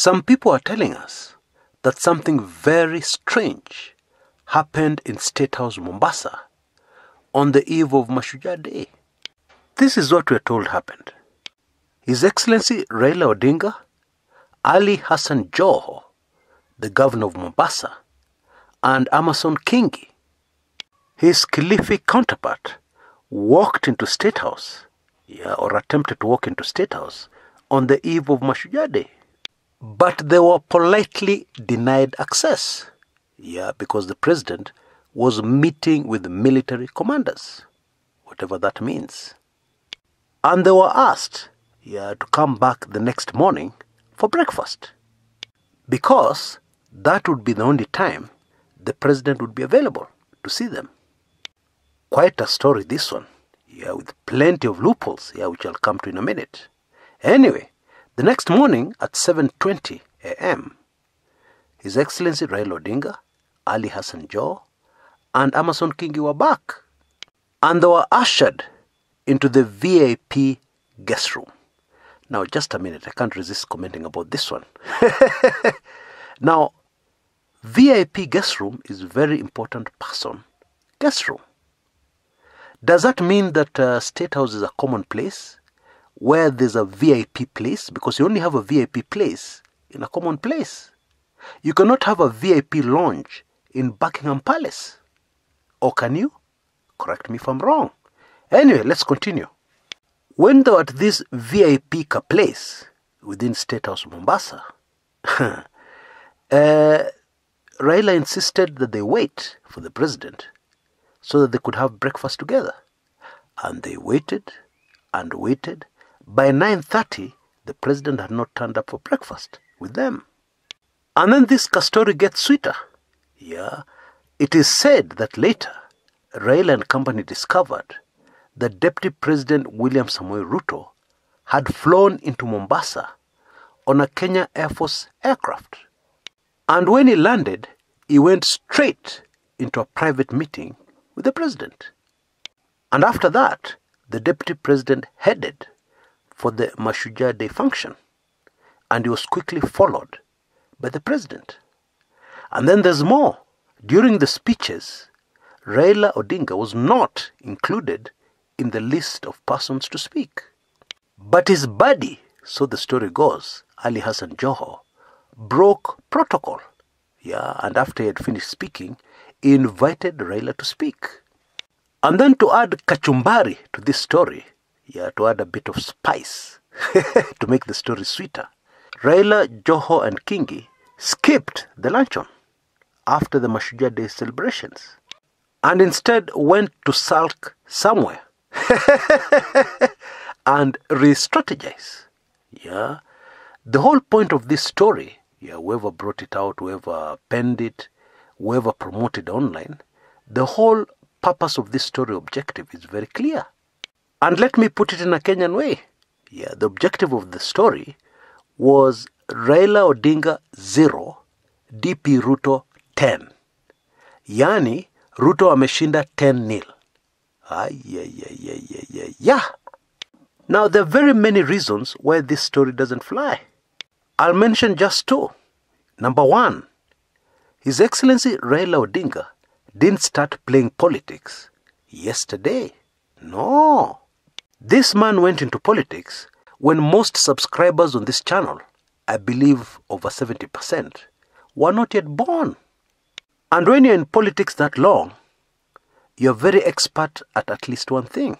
Some people are telling us that something very strange happened in State House Mombasa on the eve of Mashujaa Day. This is what we're told happened. His Excellency Raila Odinga, Ali Hassan Joho, the governor of Mombasa, and Amason Kingi, his Kilifi counterpart, walked into State House, yeah, or attempted to walk into State House on the eve of Mashujaa Day. But they were politely denied access. Yeah, because the president was meeting with military commanders, whatever that means. And they were asked yeah, to come back the next morning for breakfast. Because that would be the only time the president would be available to see them. Quite a story, this one. Yeah, with plenty of loopholes, yeah, which I'll come to in a minute. Anyway, the next morning at 7:20 a.m., His Excellency Raila Odinga, Ali Hassan Joho, and Amason Kingi were back, and they were ushered into the VIP guest room. Now, just a minute, I can't resist commenting about this one. now, VIP guest room is very important person guest room. Does that mean that uh, State House is a common place? Where there's a VIP place because you only have a VIP place in a common place. You cannot have a VIP lounge in Buckingham Palace. Or can you? Correct me if I'm wrong. Anyway, let's continue. When they were at this VIP place within State House Mombasa, uh, Raila insisted that they wait for the president so that they could have breakfast together. And they waited and waited by 9.30, the president had not turned up for breakfast with them. And then this story gets sweeter. Yeah. It is said that later, Raila and company discovered that Deputy President William Samoei Ruto had flown into Mombasa on a Kenya Air Force aircraft. And when he landed, he went straight into a private meeting with the president. And after that, the deputy president headed for the Mashujaa Day function, and he was quickly followed by the president. And then there's more. During the speeches, Raila Odinga was not included in the list of persons to speak. But his buddy, so the story goes, Ali Hassan Joho, broke protocol. Yeah, and after he had finished speaking, he invited Raila to speak. And then to add kachumbari to this story, yeah, to add a bit of spice to make the story sweeter. Raila, Joho, and Kingi skipped the luncheon after the Mashujaa Day celebrations and instead went to sulk somewhere and re strategize. Yeah. The whole point of this story, yeah, whoever brought it out, whoever penned it, whoever promoted online, the whole purpose of this story objective is very clear. And let me put it in a Kenyan way. Yeah, the objective of the story was Raila Odinga 0, DP Ruto 10. Yani Ruto ameshinda 10 nil. Yeah. Now there are very many reasons why this story doesn't fly. I'll mention just two. Number one, His Excellency Raila Odinga didn't start playing politics yesterday. No. This man went into politics when most subscribers on this channel, I believe over 70%, were not yet born. And when you're in politics that long, you're very expert at at least one thing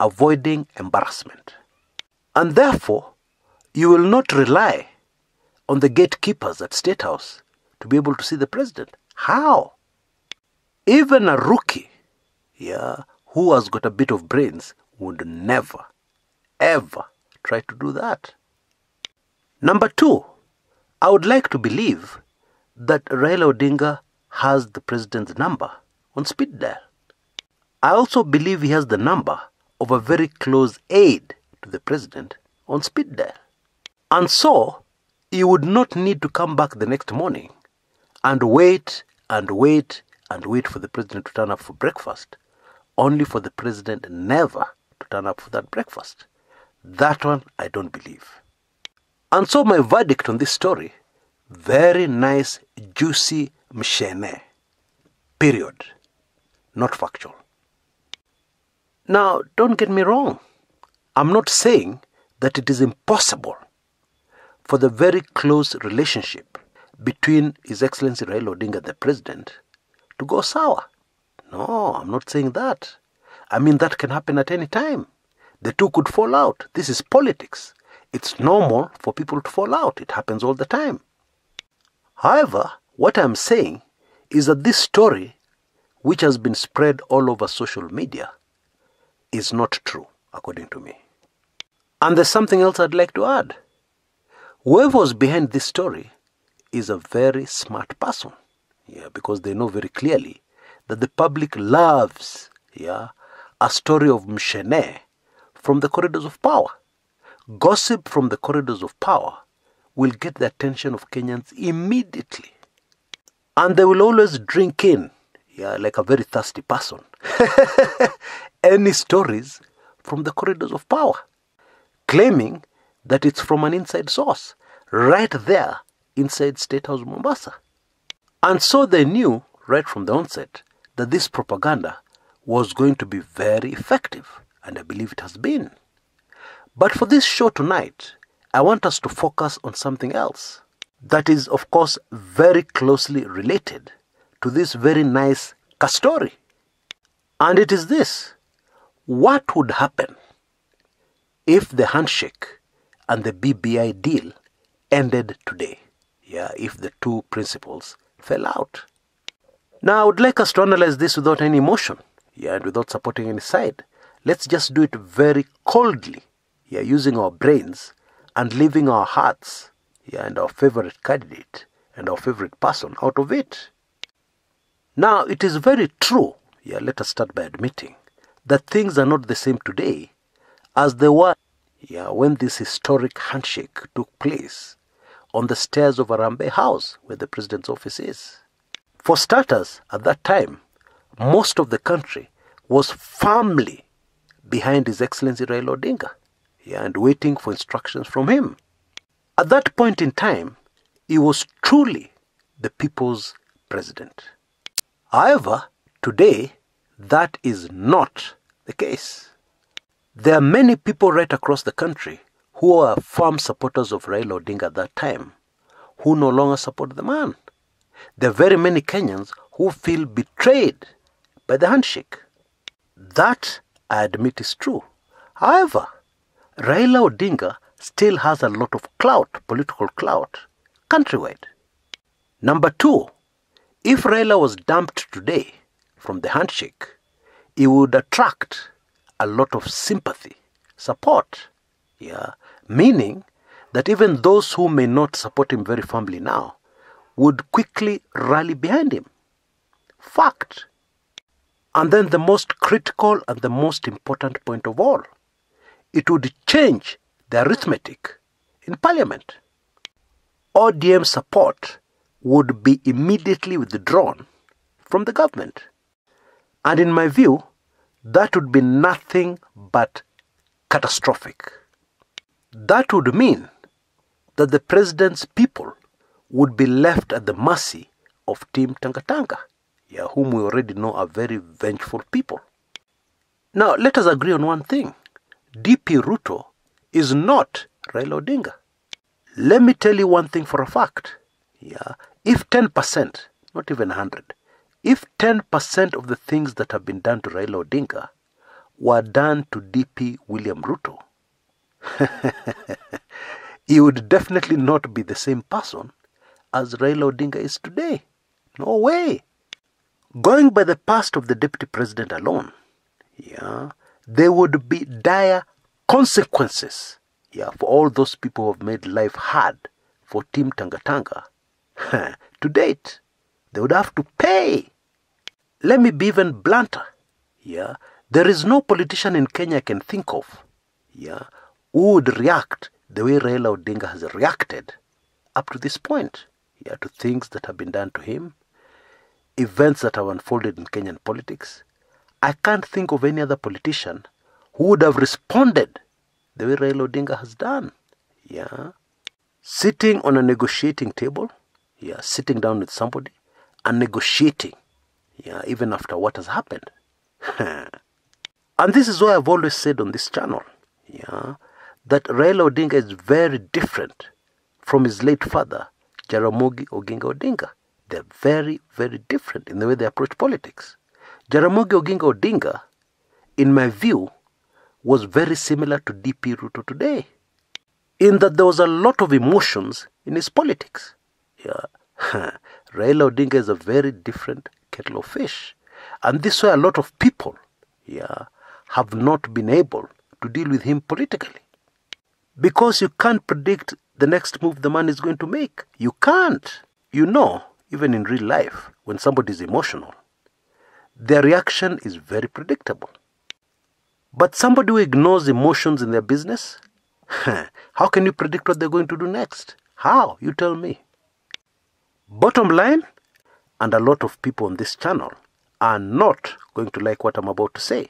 avoiding embarrassment. And therefore, you will not rely on the gatekeepers at State House to be able to see the president. How? Even a rookie, yeah, who has got a bit of brains would never, ever try to do that. Number two, I would like to believe that Raila Odinga has the president's number on speed dial. I also believe he has the number of a very close aide to the president on speed dial. And so, he would not need to come back the next morning and wait and wait and wait for the president to turn up for breakfast, only for the president never to turn up for that breakfast. That one I don't believe. And so my verdict on this story, very nice, juicy mshene. Period. Not factual. Now, don't get me wrong. I'm not saying that it is impossible for the very close relationship between His Excellency Raila Odinga, the president, to go sour. No, I'm not saying that. I mean, that can happen at any time. The two could fall out. This is politics. It's normal for people to fall out. It happens all the time. However, what I'm saying is that this story, which has been spread all over social media, is not true, according to me. And there's something else I'd like to add. Whoever was behind this story is a very smart person. Yeah, because they know very clearly that the public loves yeah, a story of Mshene from the corridors of power. Gossip from the corridors of power will get the attention of Kenyans immediately. And they will always drink in, yeah, like a very thirsty person, any stories from the corridors of power, claiming that it's from an inside source, right there inside State House Mombasa. And so they knew right from the onset that this propaganda was going to be very effective, and I believe it has been. But for this show tonight, I want us to focus on something else that is, of course, very closely related to this very nice story. And it is this what would happen if the handshake and the BBI deal ended today? Yeah, if the two principals fell out. Now, I would like us to analyze this without any emotion, yeah, and without supporting any side. Let's just do it very coldly, yeah, using our brains and leaving our hearts, yeah, and our favorite candidate and our favorite person out of it. Now, it is very true, yeah, let us start by admitting that things are not the same today as they were, yeah, when this historic handshake took place on the stairs of Harambee House, where the president's office is. For starters, at that time, most of the country was firmly behind His Excellency Raila Odinga yeah, and waiting for instructions from him. At that point in time, he was truly the people's president. However, today, that is not the case. There are many people right across the country who are firm supporters of Raila Odinga at that time, who no longer support the man. There are very many Kenyans who feel betrayed by the handshake. That, I admit, is true. However, Raila Odinga still has a lot of clout, political clout, countrywide. Number two, if Raila was dumped today from the handshake, he would attract a lot of sympathy, support, yeah, meaning that even those who may not support him very firmly now would quickly rally behind him. Fact. And then the most critical and the most important point of all it would change the arithmetic in parliament. ODM support would be immediately withdrawn from the government. And in my view, that would be nothing but catastrophic. That would mean that the president's people would be left at the mercy of Team Tangatanga, yeah, whom we already know are very vengeful people. Now, let us agree on one thing DP Ruto is not Raila Odinga. Let me tell you one thing for a fact. Yeah, if 10%, not even 100, if 10% of the things that have been done to Raila Odinga were done to DP William Ruto, he would definitely not be the same person as Raila Odinga is today. No way. Going by the past of the deputy president alone, yeah, there would be dire consequences, yeah, for all those people who have made life hard for Team Tangatanga. to date, they would have to pay. Let me be even blunter. Yeah, there is no politician in Kenya I can think of. Yeah, who would react the way Raila Odinga has reacted up to this point. Yeah, to things that have been done to him, events that have unfolded in Kenyan politics. I can't think of any other politician who would have responded the way Raila Odinga has done. Yeah. sitting on a negotiating table, yeah, sitting down with somebody and negotiating, yeah, even after what has happened. and this is why I've always said on this channel, yeah, that Raila Odinga is very different from his late father, Jaramogi Oginga Odinga. They're very, very different in the way they approach politics. Jaramogi Oginga Odinga, in my view, was very similar to DP Ruto today, in that there was a lot of emotions in his politics. Yeah. Raila Odinga is a very different kettle of fish. And this way a lot of people yeah, have not been able to deal with him politically. Because you can't predict the next move the man is going to make. You can't. You know, even in real life, when somebody is emotional, their reaction is very predictable. But somebody who ignores emotions in their business, how can you predict what they're going to do next? How? You tell me. Bottom line, and a lot of people on this channel are not going to like what I'm about to say,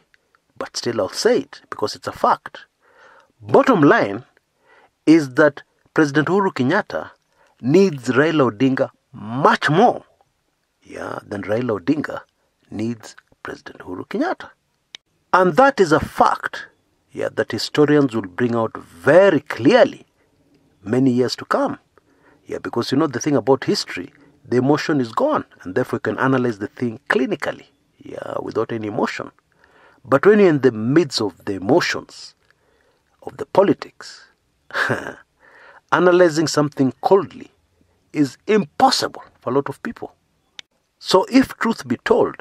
but still I'll say it because it's a fact. Bottom line is that President Uhuru Kenyatta needs Raila Odinga much more yeah, than Raila Odinga needs President Uhuru Kenyatta. And that is a fact yeah, that historians will bring out very clearly many years to come. Yeah, because you know the thing about history, the emotion is gone, and therefore you can analyze the thing clinically, yeah, without any emotion. But when you're in the midst of the emotions, of the politics, analyzing something coldly is impossible for a lot of people. So, if truth be told,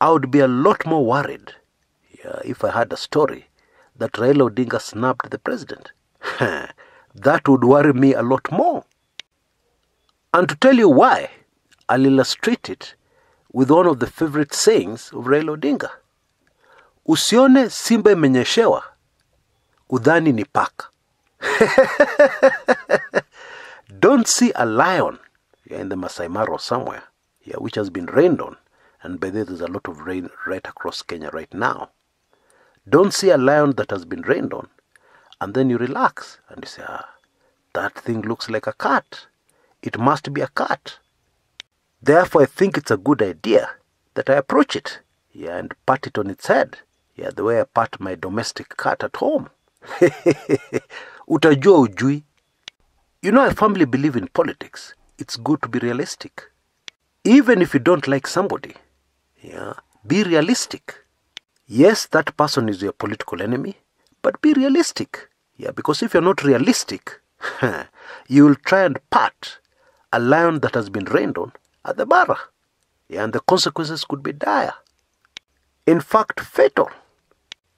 I would be a lot more worried yeah, if I had a story that Raila Odinga snapped the president. that would worry me a lot more. And to tell you why, I'll illustrate it with one of the favorite sayings of Raila Odinga. Usione simba imenyeshewa, udhani ni paka. Don't see a lion yeah, in the Masai Mara somewhere, yeah, which has been rained on, and by the way, there's a lot of rain right across Kenya right now. Don't see a lion that has been rained on, and then you relax and you say, ah, that thing looks like a cat. It must be a cat. Therefore, I think it's a good idea that I approach it, yeah, and pat it on its head, yeah, the way I pat my domestic cat at home. Utajua ujui. You know, I firmly believe in politics. It's good to be realistic. Even if you don't like somebody, yeah, be realistic. Yes, that person is your political enemy, but be realistic. Yeah, because if you're not realistic, you will try and pat a lion that has been rained on at the barra. Yeah, and the consequences could be dire. In fact, fatal.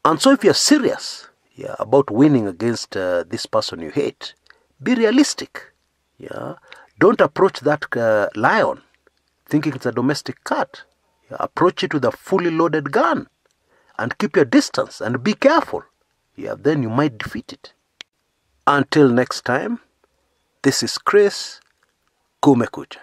And so if you're serious yeah, about winning against uh, this person you hate, be realistic. Yeah, don't approach that uh, lion thinking it's a domestic cat. Yeah, approach it with a fully loaded gun and keep your distance and be careful. Yeah, then you might defeat it. Until next time, this is Chris Kumekucha.